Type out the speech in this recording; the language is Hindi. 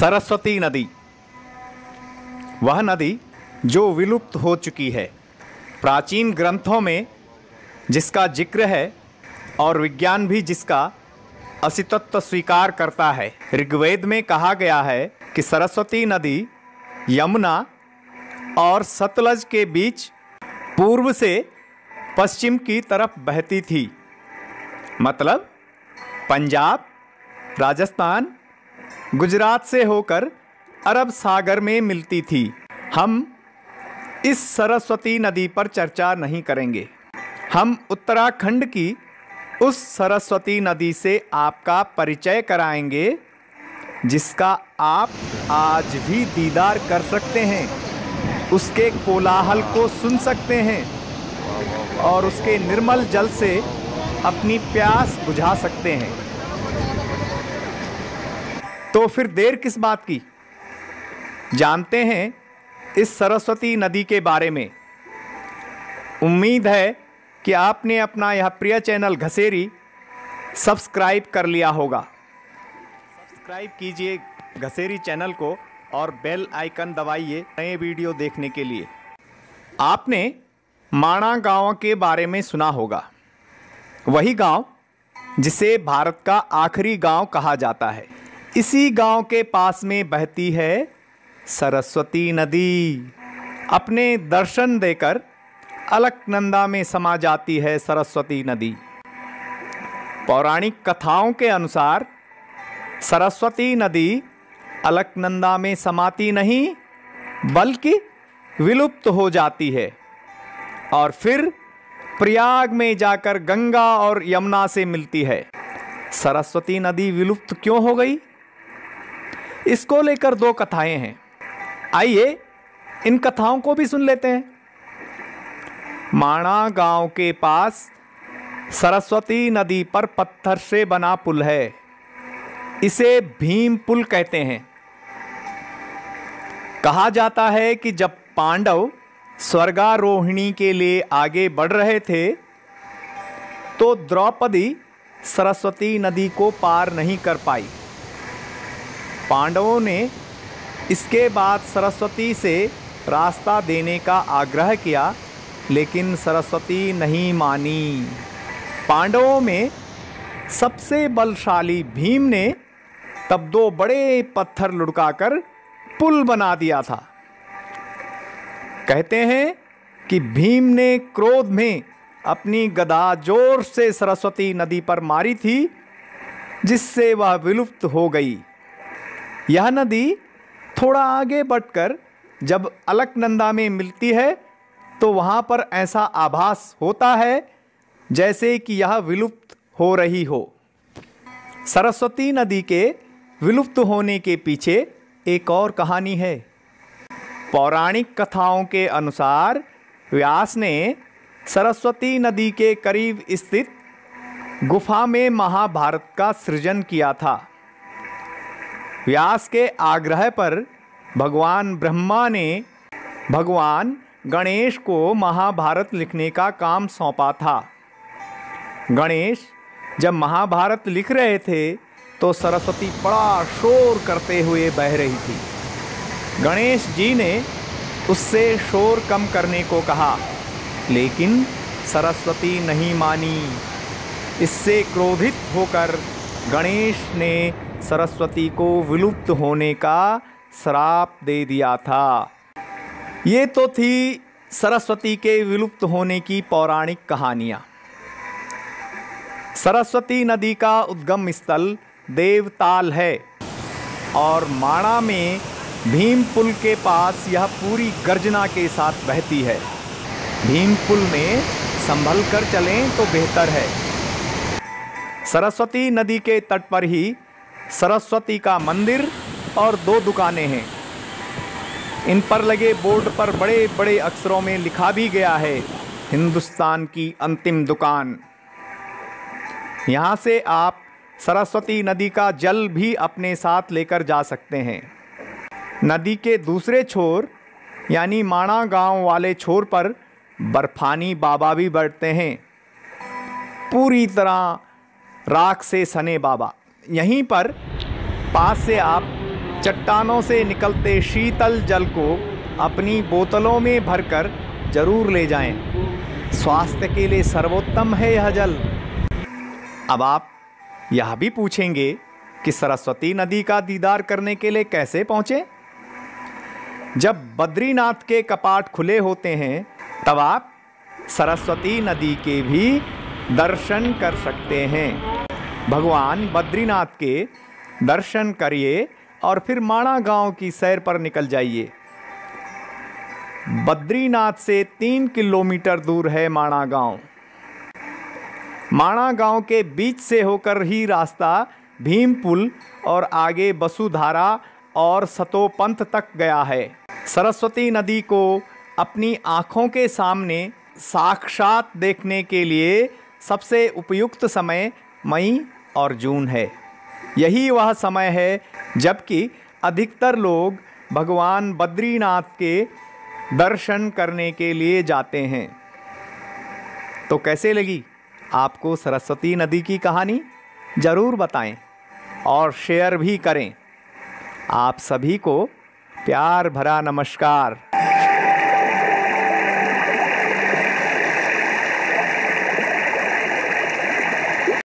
सरस्वती नदी। वह नदी जो विलुप्त हो चुकी है। प्राचीन ग्रंथों में जिसका ज़िक्र है और विज्ञान भी जिसका अस्तित्व स्वीकार करता है। ऋग्वेद में कहा गया है कि सरस्वती नदी यमुना और सतलज के बीच पूर्व से पश्चिम की तरफ़ बहती थी। मतलब पंजाब, राजस्थान गुजरात से होकर अरब सागर में मिलती थी। हम इस सरस्वती नदी पर चर्चा नहीं करेंगे। हम उत्तराखंड की उस सरस्वती नदी से आपका परिचय कराएँगे, जिसका आप आज भी दीदार कर सकते हैं। उसके कोलाहल को सुन सकते हैं और उसके निर्मल जल से अपनी प्यास बुझा सकते हैं। तो फिर देर किस बात की? जानते हैं इस सरस्वती नदी के बारे में। उम्मीद है कि आपने अपना यह प्रिय चैनल घसेरी सब्सक्राइब कर लिया होगा। सब्सक्राइब कीजिए घसेरी चैनल को और बेल आइकन दबाइए नए वीडियो देखने के लिए। आपने माणा गाँव के बारे में सुना होगा। वही गाँव जिसे भारत का आखिरी गाँव कहा जाता है। इसी गाँव के पास में बहती है सरस्वती नदी। अपने दर्शन देकर अलकनंदा में समा जाती है सरस्वती नदी। पौराणिक कथाओं के अनुसार सरस्वती नदी अलकनंदा में समाती नहीं, बल्कि विलुप्त हो जाती है। और फिर प्रयाग में जाकर गंगा और यमुना से मिलती है। सरस्वती नदी विलुप्त क्यों हो गई? इसको लेकर दो कथाएँ हैं। आइए, इन कथाओं को भी सुन लेते हैं। माणा गाँव के पास सरस्वती नदी पर पत्थर से बना पुल है। इसे भीम पुल कहते हैं। कहा जाता है कि जब पांडव स्वर्गारोहिणी के लिए आगे बढ़ रहे थे तो द्रौपदी सरस्वती नदी को पार नहीं कर पाई। पांडवों ने इसके बाद सरस्वती से रास्ता देने का आग्रह किया, लेकिन सरस्वती नहीं मानी। पांडवों में सबसे बलशाली भीम ने तब दो बड़े पत्थर लुढ़काकर पुल बना दिया था। कहते हैं कि भीम ने क्रोध में अपनी गदा ज़ोर से सरस्वती नदी पर मारी थी, जिससे वह विलुप्त हो गई। यह नदी थोड़ा आगे बढ़कर जब अलकनंदा में मिलती है तो वहाँ पर ऐसा आभास होता है, जैसे कि यह विलुप्त हो रही हो। सरस्वती नदी के विलुप्त होने के पीछे एक और कहानी है। पौराणिक कथाओं के अनुसार व्यास ने सरस्वती नदी के करीब स्थित गुफा में महाभारत का सृजन किया था। व्यास के आग्रह पर भगवान ब्रह्मा ने भगवान गणेश को महाभारत लिखने का काम सौंपा था। गणेश जब महाभारत लिख रहे थे तो सरस्वती बड़ा शोर करते हुए बह रही थी। गणेश जी ने उससे शोर कम करने को कहा, लेकिन सरस्वती नहीं मानी। इससे क्रोधित होकर गणेश ने सरस्वती को विलुप्त होने का श्राप दे दिया था। ये तो थी सरस्वती के विलुप्त होने की पौराणिक कहानियाँ। सरस्वती नदी का उद्गम स्थल देवताल है और माणा में भीम पुल के पास यह पूरी गर्जना के साथ बहती है। भीम पुल में संभल कर चलें तो बेहतर है। सरस्वती नदी के तट पर ही सरस्वती का मंदिर और दो दुकानें हैं। इन पर लगे बोर्ड पर बड़े बड़े अक्षरों में लिखा भी गया है, हिंदुस्तान की अंतिम दुकान। यहाँ से आप सरस्वती नदी का जल भी अपने साथ लेकर जा सकते हैं। नदी के दूसरे छोर, यानी माणा गाँव वाले छोर पर बर्फानी बाबा भी बैठते हैं। पूरी तरह राख से सने बाबा। यहीं पर पास से आप चट्टानों से निकलते शीतल जल को अपनी बोतलों में भरकर ज़रूर ले जाएँ। स्वास्थ्य के लिए सर्वोत्तम है यह जल। अब आप यह भी पूछेंगे कि सरस्वती नदी का दीदार करने के लिए कैसे पहुँचे? जब बद्रीनाथ के कपाट खुले होते हैं, तब आप सरस्वती नदी के भी दर्शन कर सकते हैं। भगवान बद्रीनाथ के दर्शन करिए और फिर माणा गाँव की सैर पर निकल जाइए। बद्रीनाथ से तीन किलोमीटर दूर है माणा गाँव। माणा गाँव के बीच से होकर ही रास्ता भीम पुल और आगे बसुधारा और सतोपंथ तक गया है। सरस्वती नदी को अपनी आँखों के सामने साक्षात देखने के लिए सबसे उपयुक्त समय मई और जून है। यही वह समय है जबकि अधिकतर लोग भगवान बद्रीनाथ के दर्शन करने के लिए जाते हैं। तो कैसे लगी आपको सरस्वती नदी की कहानी? ज़रूर बताएँ और शेयर भी करें। आप सभी को प्यार भरा नमस्कार।